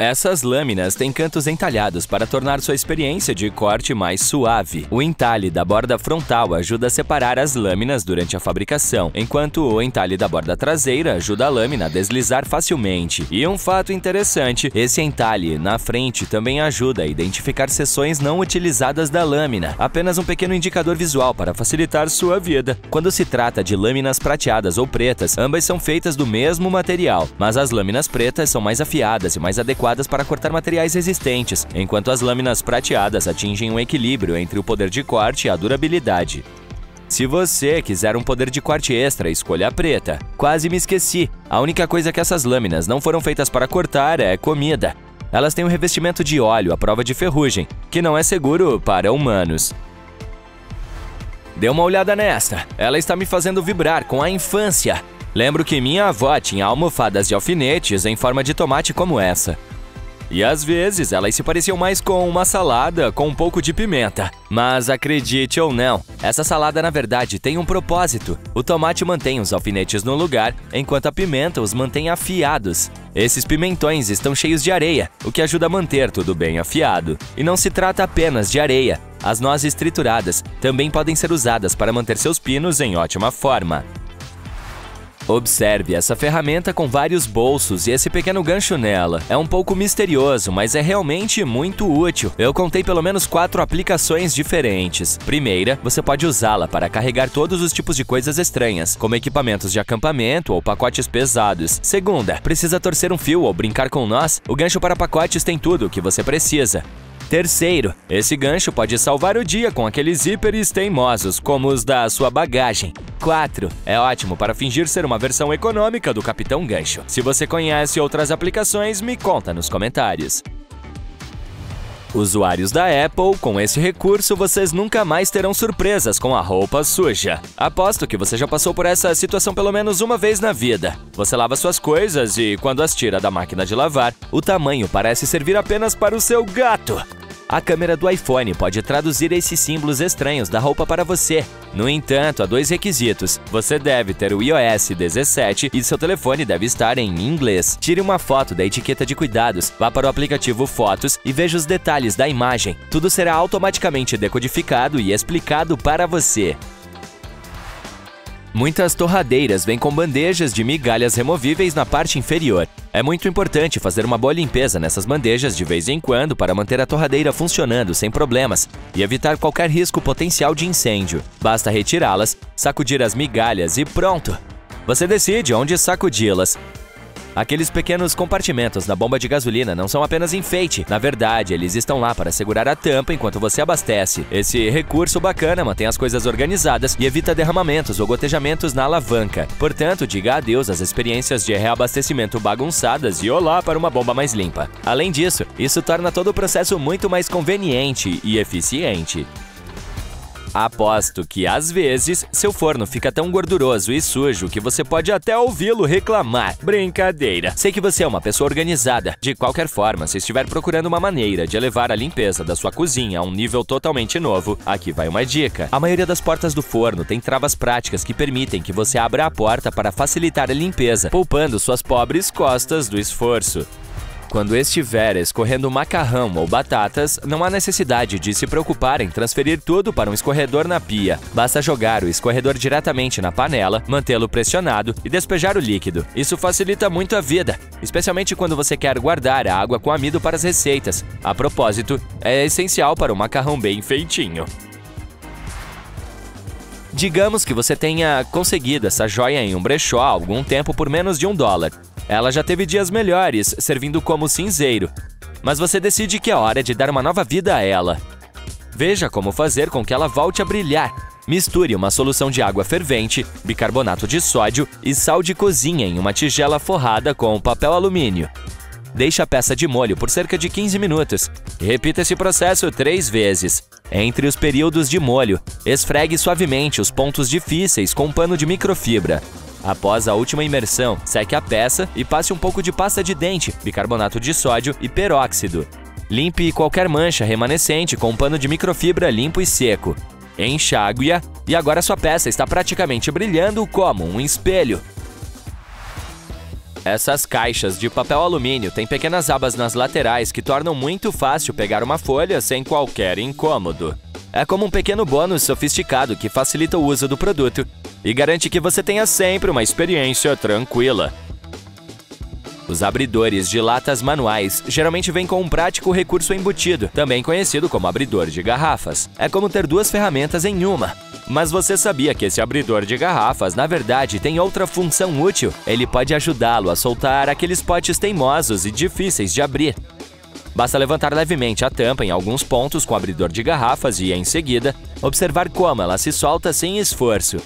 Essas lâminas têm cantos entalhados para tornar sua experiência de corte mais suave. O entalhe da borda frontal ajuda a separar as lâminas durante a fabricação, enquanto o entalhe da borda traseira ajuda a lâmina a deslizar facilmente. E um fato interessante, esse entalhe na frente também ajuda a identificar seções não utilizadas da lâmina, apenas um pequeno indicador visual para facilitar sua vida. Quando se trata de lâminas prateadas ou pretas, ambas são feitas do mesmo material, mas as lâminas pretas são mais afiadas e mais adequadas adequadas para cortar materiais resistentes, enquanto as lâminas prateadas atingem um equilíbrio entre o poder de corte e a durabilidade. Se você quiser um poder de corte extra, escolha a preta. Quase me esqueci. A única coisa que essas lâminas não foram feitas para cortar é comida. Elas têm um revestimento de óleo à prova de ferrugem, que não é seguro para humanos. Dê uma olhada nesta. Ela está me fazendo vibrar com a infância. Lembro que minha avó tinha almofadas de alfinetes em forma de tomate como essa. E às vezes elas se pareciam mais com uma salada com um pouco de pimenta. Mas acredite ou não, essa salada na verdade tem um propósito. O tomate mantém os alfinetes no lugar, enquanto a pimenta os mantém afiados. Esses pimentões estão cheios de areia, o que ajuda a manter tudo bem afiado. E não se trata apenas de areia. As nozes trituradas também podem ser usadas para manter seus pinos em ótima forma. Observe essa ferramenta com vários bolsos e esse pequeno gancho nela. É um pouco misterioso, mas é realmente muito útil. Eu contei pelo menos quatro aplicações diferentes. Primeira, você pode usá-la para carregar todos os tipos de coisas estranhas, como equipamentos de acampamento ou pacotes pesados. Segunda, precisa torcer um fio ou brincar com nós? O gancho para pacotes tem tudo o que você precisa. Terceiro, esse gancho pode salvar o dia com aqueles zíperes teimosos, como os da sua bagagem. 4. É ótimo para fingir ser uma versão econômica do Capitão Gancho. Se você conhece outras aplicações, me conta nos comentários. Usuários da Apple, com esse recurso vocês nunca mais terão surpresas com a roupa suja. Aposto que você já passou por essa situação pelo menos uma vez na vida. Você lava suas coisas e, quando as tira da máquina de lavar, o tamanho parece servir apenas para o seu gato. A câmera do iPhone pode traduzir esses símbolos estranhos da roupa para você. No entanto, há dois requisitos. Você deve ter o iOS 17 e seu telefone deve estar em inglês. Tire uma foto da etiqueta de cuidados, vá para o aplicativo Fotos e veja os detalhes da imagem. Tudo será automaticamente decodificado e explicado para você. Muitas torradeiras vêm com bandejas de migalhas removíveis na parte inferior. É muito importante fazer uma boa limpeza nessas bandejas de vez em quando para manter a torradeira funcionando sem problemas e evitar qualquer risco potencial de incêndio. Basta retirá-las, sacudir as migalhas e pronto! Você decide onde sacudi-las. Aqueles pequenos compartimentos na bomba de gasolina não são apenas enfeite. Na verdade, eles estão lá para segurar a tampa enquanto você abastece. Esse recurso bacana mantém as coisas organizadas e evita derramamentos ou gotejamentos na alavanca. Portanto, diga adeus às experiências de reabastecimento bagunçadas e olá para uma bomba mais limpa. Além disso, isso torna todo o processo muito mais conveniente e eficiente. Aposto que às vezes seu forno fica tão gorduroso e sujo que você pode até ouvi-lo reclamar. Brincadeira. Sei que você é uma pessoa organizada. De qualquer forma, se estiver procurando uma maneira de elevar a limpeza da sua cozinha a um nível totalmente novo, aqui vai uma dica. A maioria das portas do forno tem travas práticas que permitem que você abra a porta para facilitar a limpeza, poupando suas pobres costas do esforço. Quando estiver escorrendo macarrão ou batatas, não há necessidade de se preocupar em transferir tudo para um escorredor na pia. Basta jogar o escorredor diretamente na panela, mantê-lo pressionado e despejar o líquido. Isso facilita muito a vida, especialmente quando você quer guardar a água com amido para as receitas. A propósito, é essencial para um macarrão bem feitinho. Digamos que você tenha conseguido essa joia em um brechó há algum tempo por menos de um dólar. Ela já teve dias melhores, servindo como cinzeiro. Mas você decide que é hora de dar uma nova vida a ela. Veja como fazer com que ela volte a brilhar. Misture uma solução de água fervente, bicarbonato de sódio e sal de cozinha em uma tigela forrada com papel alumínio. Deixe a peça de molho por cerca de 15 minutos repita esse processo três vezes. Entre os períodos de molho, esfregue suavemente os pontos difíceis com um pano de microfibra. Após a última imersão, seque a peça e passe um pouco de pasta de dente, bicarbonato de sódio e peróxido. Limpe qualquer mancha remanescente com um pano de microfibra limpo e seco. Enxague-a e agora sua peça está praticamente brilhando como um espelho. Essas caixas de papel alumínio têm pequenas abas nas laterais que tornam muito fácil pegar uma folha sem qualquer incômodo. É como um pequeno bônus sofisticado que facilita o uso do produto e garante que você tenha sempre uma experiência tranquila. Os abridores de latas manuais geralmente vêm com um prático recurso embutido, também conhecido como abridor de garrafas. É como ter duas ferramentas em uma. Mas você sabia que esse abridor de garrafas, na verdade, tem outra função útil? Ele pode ajudá-lo a soltar aqueles potes teimosos e difíceis de abrir. Basta levantar levemente a tampa em alguns pontos com o abridor de garrafas e, em seguida, observar como ela se solta sem esforço.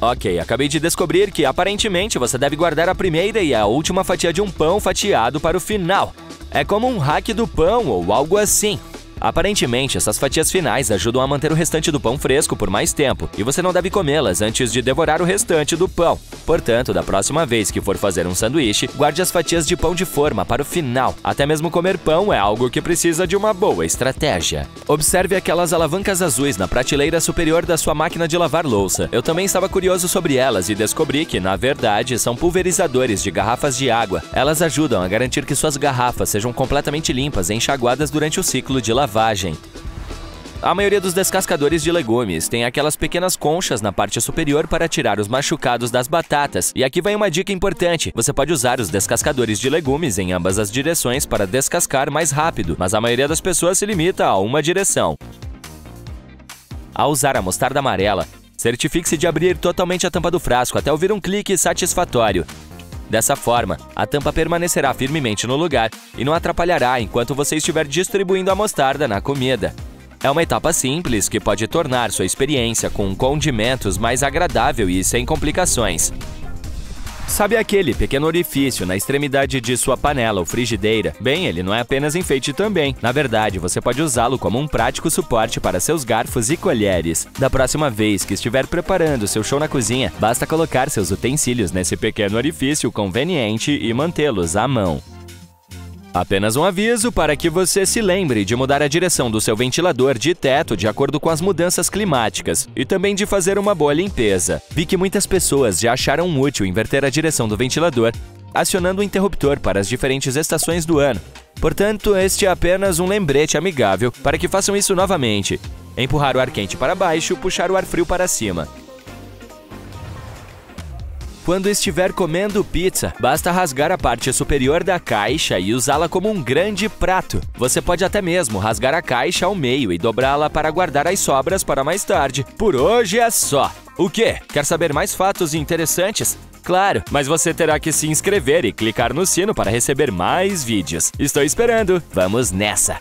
Ok, acabei de descobrir que aparentemente você deve guardar a primeira e a última fatia de um pão fatiado para o final. É como um hack do pão ou algo assim. Aparentemente, essas fatias finais ajudam a manter o restante do pão fresco por mais tempo, e você não deve comê-las antes de devorar o restante do pão. Portanto, da próxima vez que for fazer um sanduíche, guarde as fatias de pão de forma para o final. Até mesmo comer pão é algo que precisa de uma boa estratégia. Observe aquelas alavancas azuis na prateleira superior da sua máquina de lavar louça. Eu também estava curioso sobre elas e descobri que, na verdade, são pulverizadores de garrafas de água. Elas ajudam a garantir que suas garrafas sejam completamente limpas e enxaguadas durante o ciclo de lavagem lavagem. A maioria dos descascadores de legumes tem aquelas pequenas conchas na parte superior para tirar os machucados das batatas. E aqui vai uma dica importante: você pode usar os descascadores de legumes em ambas as direções para descascar mais rápido, mas a maioria das pessoas se limita a uma direção. Ao usar a mostarda amarela, certifique-se de abrir totalmente a tampa do frasco até ouvir um clique satisfatório. Dessa forma, a tampa permanecerá firmemente no lugar e não atrapalhará enquanto você estiver distribuindo a mostarda na comida. É uma etapa simples que pode tornar sua experiência com condimentos mais agradável e sem complicações. Sabe aquele pequeno orifício na extremidade de sua panela ou frigideira? Bem, ele não é apenas enfeite também. Na verdade, você pode usá-lo como um prático suporte para seus garfos e colheres. Da próxima vez que estiver preparando seu show na cozinha, basta colocar seus utensílios nesse pequeno orifício conveniente e mantê-los à mão. Apenas um aviso para que você se lembre de mudar a direção do seu ventilador de teto de acordo com as mudanças climáticas e também de fazer uma boa limpeza. Vi que muitas pessoas já acharam útil inverter a direção do ventilador, acionando o interruptor para as diferentes estações do ano. Portanto, este é apenas um lembrete amigável para que façam isso novamente. Empurrar o ar quente para baixo, puxar o ar frio para cima. Quando estiver comendo pizza, basta rasgar a parte superior da caixa e usá-la como um grande prato. Você pode até mesmo rasgar a caixa ao meio e dobrá-la para guardar as sobras para mais tarde. Por hoje é só. O quê? Quer saber mais fatos interessantes? Claro, mas você terá que se inscrever e clicar no sino para receber mais vídeos. Estou esperando. Vamos nessa!